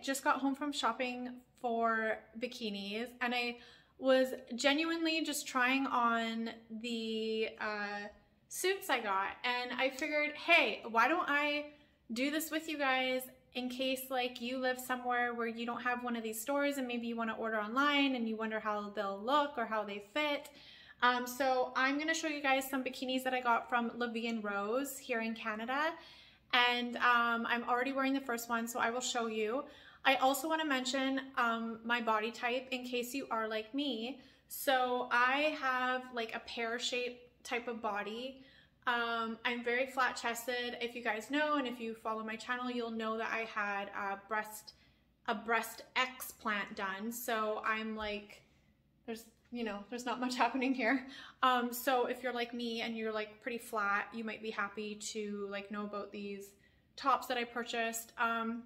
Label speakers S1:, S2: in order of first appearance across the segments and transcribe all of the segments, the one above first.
S1: Just got home from shopping for bikinis and I was genuinely just trying on the uh, suits I got and I figured, hey, why don't I do this with you guys in case like you live somewhere where you don't have one of these stores and maybe you want to order online and you wonder how they'll look or how they fit. Um, so I'm going to show you guys some bikinis that I got from en Rose here in Canada. And um, I'm already wearing the first one, so I will show you. I also want to mention um, my body type in case you are like me. So I have like a pear shape type of body. Um, I'm very flat chested. If you guys know, and if you follow my channel, you'll know that I had a breast, a breast explant done. So I'm like, there's, you know, there's not much happening here. Um, so if you're like me and you're like pretty flat, you might be happy to like know about these tops that I purchased. Um,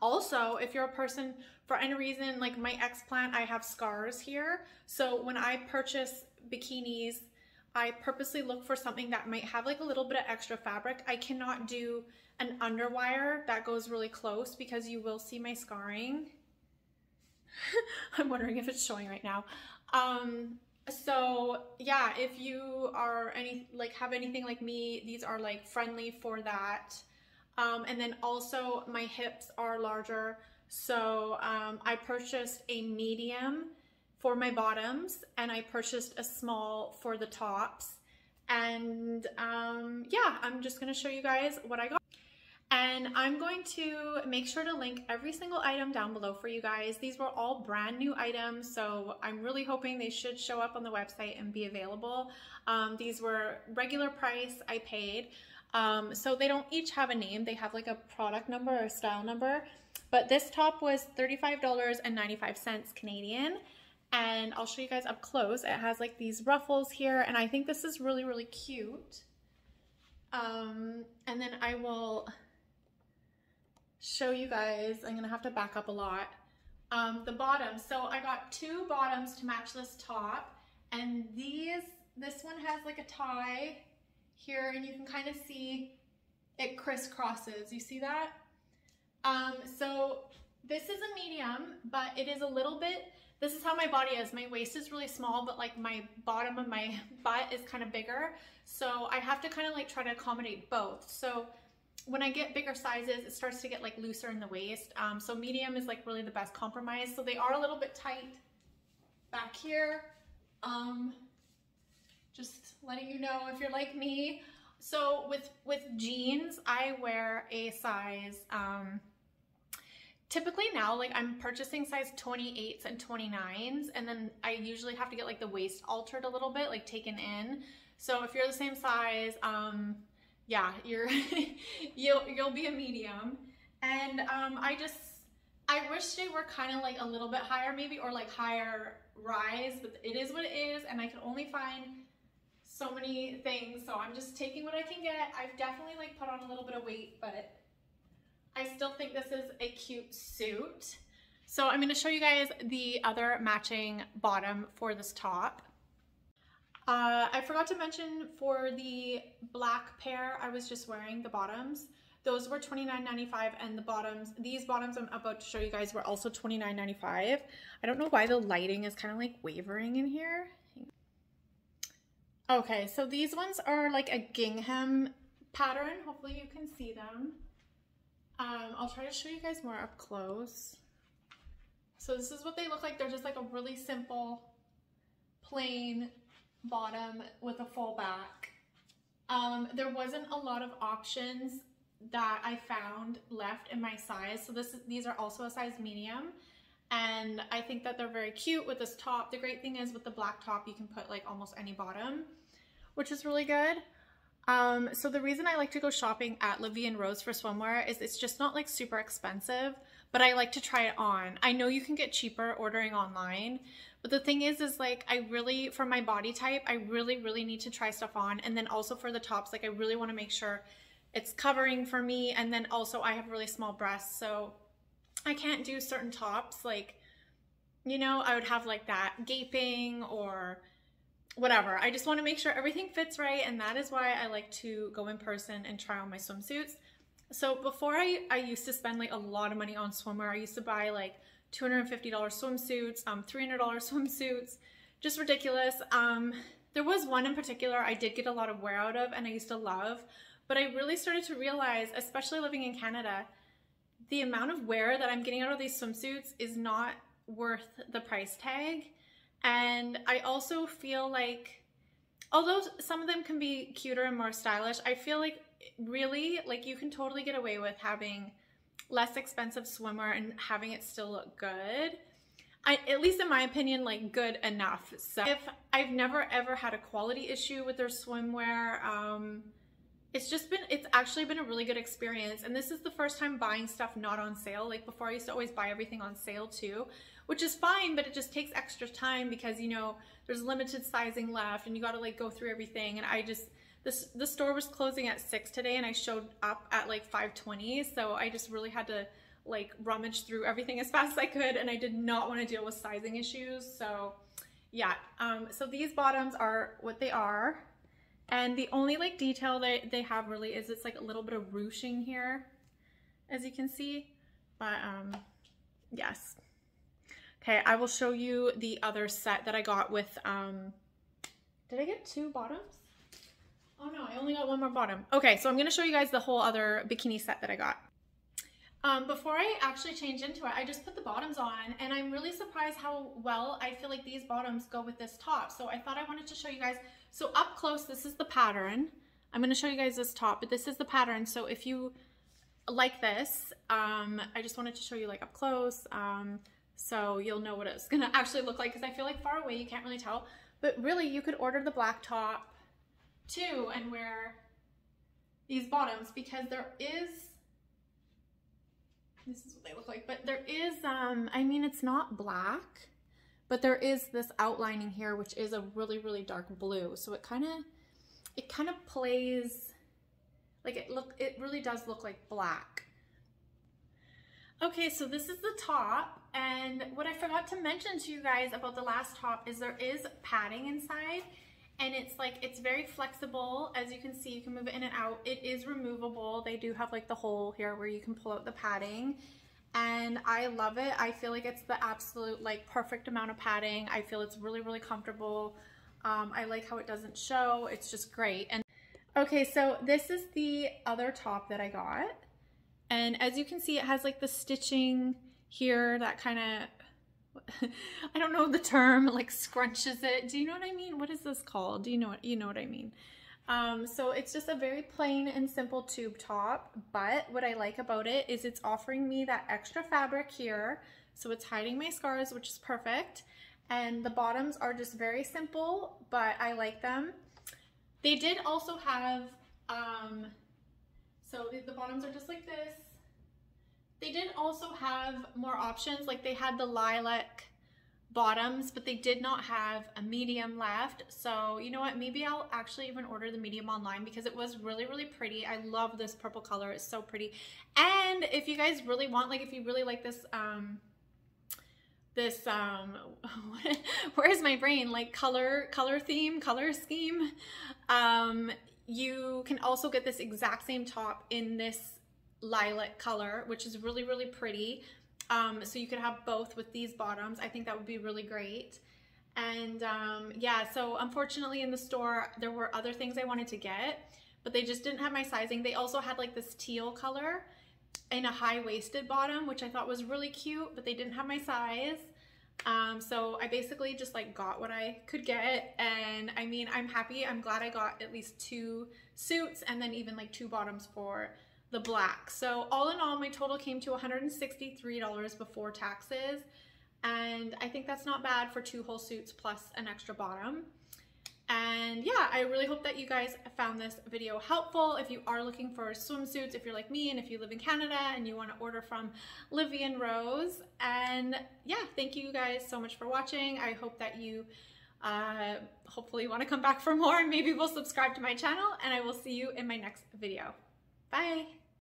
S1: also, if you're a person for any reason, like my explant, I have scars here. So when I purchase bikinis, I purposely look for something that might have like a little bit of extra fabric. I cannot do an underwire that goes really close because you will see my scarring. I'm wondering if it's showing right now. Um, so yeah, if you are any like have anything like me, these are like friendly for that. Um, and then also my hips are larger. So um, I purchased a medium for my bottoms and I purchased a small for the tops. And um, yeah, I'm just gonna show you guys what I got. And I'm going to make sure to link every single item down below for you guys. These were all brand new items, so I'm really hoping they should show up on the website and be available. Um, these were regular price I paid. Um, so they don't each have a name. They have like a product number or style number. But this top was $35.95 Canadian and I'll show you guys up close. It has like these ruffles here and I think this is really, really cute. Um, and then I will show you guys, I'm gonna have to back up a lot, um, the bottom, So I got two bottoms to match this top and these, this one has like a tie here and you can kind of see it crisscrosses. You see that? Um, so this is a medium, but it is a little bit this is how my body is. My waist is really small, but like my bottom of my butt is kind of bigger. So I have to kind of like try to accommodate both. So when I get bigger sizes, it starts to get like looser in the waist. Um, so medium is like really the best compromise. So they are a little bit tight back here. Um, just letting you know if you're like me. So with, with jeans, I wear a size, um, typically now like I'm purchasing size 28s and 29s and then I usually have to get like the waist altered a little bit like taken in so if you're the same size um yeah you're you'll you'll be a medium and um I just I wish they were kind of like a little bit higher maybe or like higher rise but it is what it is and I can only find so many things so I'm just taking what I can get I've definitely like put on a little bit of weight but I still think this is a cute suit. So I'm gonna show you guys the other matching bottom for this top. Uh, I forgot to mention for the black pair, I was just wearing the bottoms. Those were $29.95 and the bottoms, these bottoms I'm about to show you guys were also $29.95. I don't know why the lighting is kind of like wavering in here. Okay, so these ones are like a gingham pattern. Hopefully you can see them. Um, I'll try to show you guys more up close. So this is what they look like. They're just like a really simple, plain bottom with a full back. Um, there wasn't a lot of options that I found left in my size. So this is, these are also a size medium. And I think that they're very cute with this top. The great thing is with the black top, you can put like almost any bottom, which is really good. Um, so the reason I like to go shopping at Vie en Rose for swimwear is it's just not like super expensive, but I like to try it on. I know you can get cheaper ordering online, but the thing is, is like, I really, for my body type, I really, really need to try stuff on. And then also for the tops, like I really want to make sure it's covering for me. And then also I have really small breasts, so I can't do certain tops. Like, you know, I would have like that gaping or whatever. I just want to make sure everything fits right and that is why I like to go in person and try on my swimsuits. So before I, I used to spend like a lot of money on swimwear. I used to buy like $250 swimsuits, um, $300 swimsuits, just ridiculous. Um, there was one in particular I did get a lot of wear out of and I used to love, but I really started to realize, especially living in Canada, the amount of wear that I'm getting out of these swimsuits is not worth the price tag. And I also feel like, although some of them can be cuter and more stylish, I feel like really, like you can totally get away with having less expensive swimwear and having it still look good. I, at least in my opinion, like good enough. So if I've never ever had a quality issue with their swimwear, um, it's just been, it's actually been a really good experience. And this is the first time buying stuff not on sale. Like before I used to always buy everything on sale too, which is fine, but it just takes extra time because, you know, there's limited sizing left and you got to like go through everything. And I just, this, the store was closing at six today and I showed up at like 520. So I just really had to like rummage through everything as fast as I could and I did not want to deal with sizing issues. So yeah, um, so these bottoms are what they are. And the only like detail that they have really is it's like a little bit of ruching here, as you can see. But um, yes. Okay, I will show you the other set that I got with, um, did I get two bottoms? Oh no, I only got one more bottom. Okay, so I'm gonna show you guys the whole other bikini set that I got. Um, before I actually change into it, I just put the bottoms on and I'm really surprised how well I feel like these bottoms go with this top. So I thought I wanted to show you guys. So up close, this is the pattern. I'm gonna show you guys this top, but this is the pattern. So if you like this, um, I just wanted to show you like up close. Um, so you'll know what it's gonna actually look like because I feel like far away you can't really tell. But really you could order the black top too and wear these bottoms because there is this is what they look like but there is um i mean it's not black but there is this outlining here which is a really really dark blue. So it kind of it kind of plays like it look it really does look like black. Okay so this is the top and what i forgot to mention to you guys about the last top is there is padding inside and it's like it's very flexible. As you can see you can move it in and out. It is removable. They do have like the hole here where you can pull out the padding. And I love it. I feel like it's the absolute like perfect amount of padding. I feel it's really really comfortable. Um, I like how it doesn't show. It's just great. And okay so this is the other top that I got. And as you can see it has like the stitching here that kind of I don't know the term, like scrunches it. Do you know what I mean? What is this called? Do you know what, you know what I mean? Um, so it's just a very plain and simple tube top, but what I like about it is it's offering me that extra fabric here. So it's hiding my scars, which is perfect. And the bottoms are just very simple, but I like them. They did also have, um, so the, the bottoms are just like this. They did also have more options, like they had the lilac bottoms, but they did not have a medium left. So you know what, maybe I'll actually even order the medium online because it was really, really pretty. I love this purple color, it's so pretty. And if you guys really want, like if you really like this, um, this um where's my brain like color color theme color scheme um you can also get this exact same top in this lilac color, which is really, really pretty. Um, so you could have both with these bottoms. I think that would be really great. And um, yeah, so unfortunately in the store, there were other things I wanted to get, but they just didn't have my sizing. They also had like this teal color in a high-waisted bottom, which I thought was really cute, but they didn't have my size. Um, so I basically just like got what I could get. And I mean, I'm happy. I'm glad I got at least two suits and then even like two bottoms for the black. So all in all, my total came to $163 before taxes. And I think that's not bad for two whole suits plus an extra bottom. And yeah, I really hope that you guys found this video helpful. If you are looking for swimsuits, if you're like me and if you live in Canada and you want to order from La Vie en Rose. And yeah, thank you guys so much for watching. I hope that you uh, hopefully want to come back for more and maybe we'll subscribe to my channel and I will see you in my next video. Bye!